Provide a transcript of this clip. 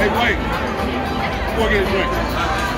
Hey, Blake, go get a drink.